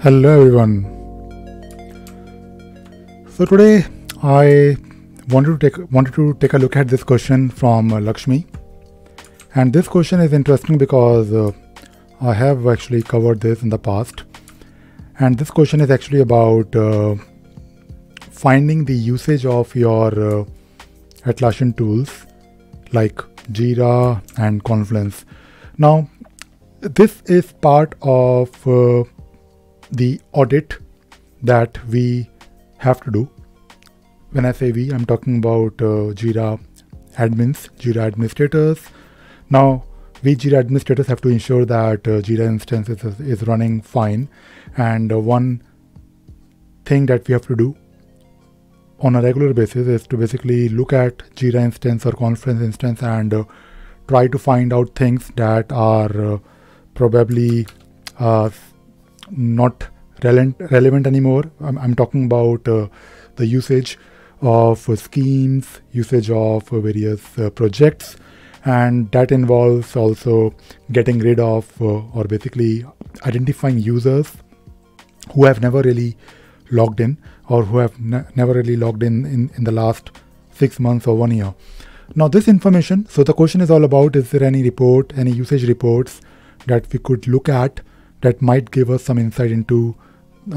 Hello everyone. So today I wanted to take wanted to take a look at this question from uh, Lakshmi, and this question is interesting because uh, I have actually covered this in the past, and this question is actually about uh, finding the usage of your uh, Atlassian tools like Jira and Confluence. Now, this is part of uh, the audit that we have to do. When I say we, I'm talking about uh, Jira admins, Jira administrators. Now, we Jira administrators have to ensure that uh, Jira instance is, is running fine. And uh, one thing that we have to do on a regular basis is to basically look at Jira instance or Confluence instance and uh, try to find out things that are uh, probably uh, not relevant relevant anymore. I'm, I'm talking about uh, the usage of uh, schemes, usage of uh, various uh, projects, and that involves also getting rid of uh, or basically identifying users who have never really logged in or who have ne- never really logged in, in in the last six months or one year. Now, this information, so the question is all about is there any report, any usage reports that we could look at that might give us some insight into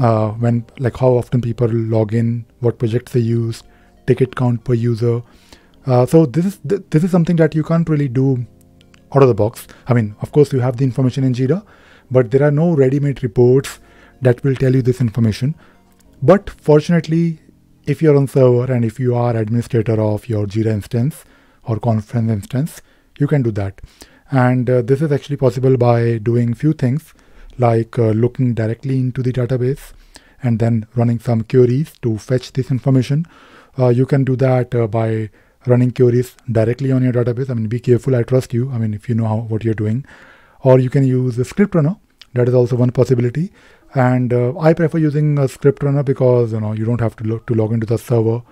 uh, when, like, how often people log in, what projects they use, ticket count per user. Uh, so this is th- this is something that you can't really do out of the box. I mean, of course, you have the information in Jira, but there are no ready-made reports that will tell you this information. But fortunately, if you're on server and if you are administrator of your Jira instance or Confluence instance, you can do that. And uh, this is actually possible by doing few things like uh, looking directly into the database and then running some queries to fetch this information. Uh, you can do that uh, by running queries directly on your database. I mean, be careful. I trust you. I mean, if you know how, what you're doing, or you can use a script runner. That is also one possibility. And uh, I prefer using a script runner because you know you don't have to log to log into the server.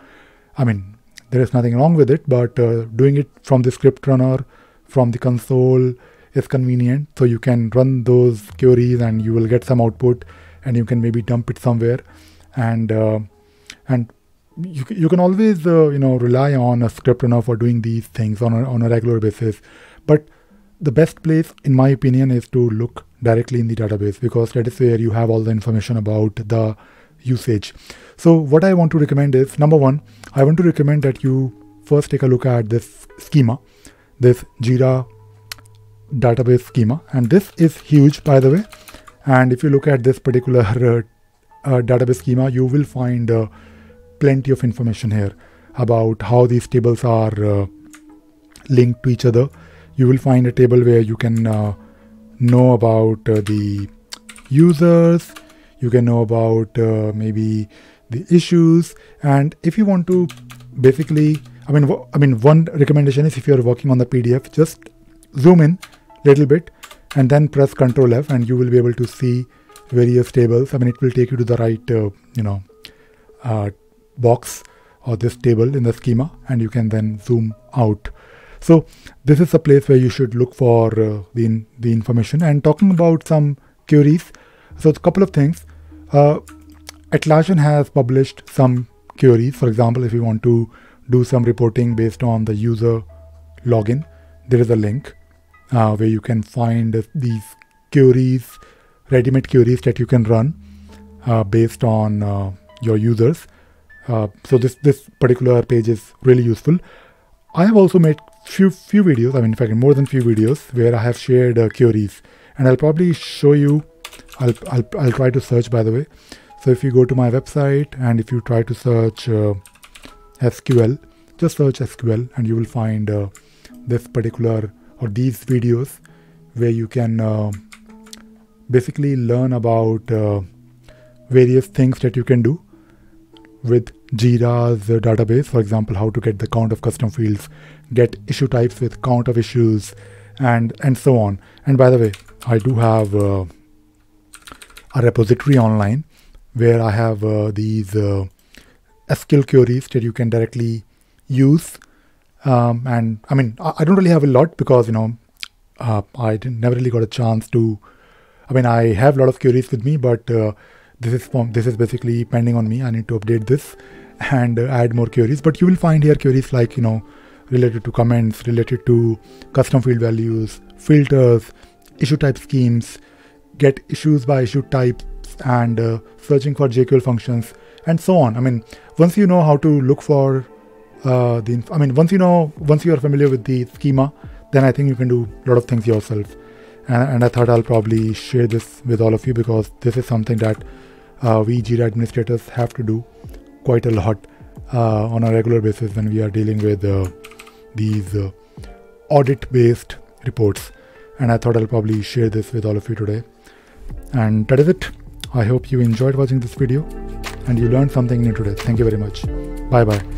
I mean, there is nothing wrong with it, but uh, doing it from the script runner from the console is convenient. So you can run those queries and you will get some output, and you can maybe dump it somewhere, and uh, and you, you can always uh, you know rely on a script runner for doing these things on a, on a regular basis. But the best place, in my opinion, is to look directly in the database because that is where you have all the information about the usage. So what I want to recommend is number one, I want to recommend that you first take a look at this schema, this Jira database schema, and this is huge, by the way. And if you look at this particular uh, uh, database schema, you will find uh, plenty of information here about how these tables are uh, linked to each other. You will find a table where you can uh, know about uh, the users, you can know about maybe the issues, and if you want to basically, I mean, I mean, one recommendation is if you are working on the PDF, just zoom in little bit and then press Control F, and you will be able to see various tables. I mean, it will take you to the right, uh, you know, uh, box or this table in the schema, and you can then zoom out. So this is a place where you should look for uh, the in, the information. And talking about some queries, so a couple of things. Uh, Atlassian has published some queries. For example, if you want to do some reporting based on the user login, there is a link uh, where you can find these queries, ready-made queries that you can run uh, based on uh, your users. Uh, so this this particular page is really useful. I have also made few few videos. I mean, in fact, more than few videos where I have shared uh, queries, and I'll probably show you. I'll, I'll I'll try to search by the way. So if you go to my website and if you try to search uh, SQL, just search SQL and you will find this particular or these videos where you can uh, basically learn about uh, various things that you can do with Jira's database. For example, how to get the count of custom fields, get issue types with count of issues, and and so on. And by the way, I do have uh, a repository online where I have uh, these uh, SQL queries that you can directly use. Um, and I mean, I, I don't really have a lot because you know uh, I didn't, never really got a chance to. I mean, I have a lot of queries with me, but uh, this is this is basically pending on me i need to update this and uh, add more queries but you will find here queries like you know related to comments related to custom field values filters issue type schemes get issues by issue types and uh, searching for jql functions and so on i mean once you know how to look for uh, the i mean once you know once you are familiar with the schema then i think you can do a lot of things yourself and, and i thought i'll probably share this with all of you because this is something that uh, we Jira administrators have to do quite a lot uh, on a regular basis when we are dealing with uh, these uh, audit based reports. And I thought I'll probably share this with all of you today. And that is it. I hope you enjoyed watching this video and you learned something new today. Thank you very much. Bye bye.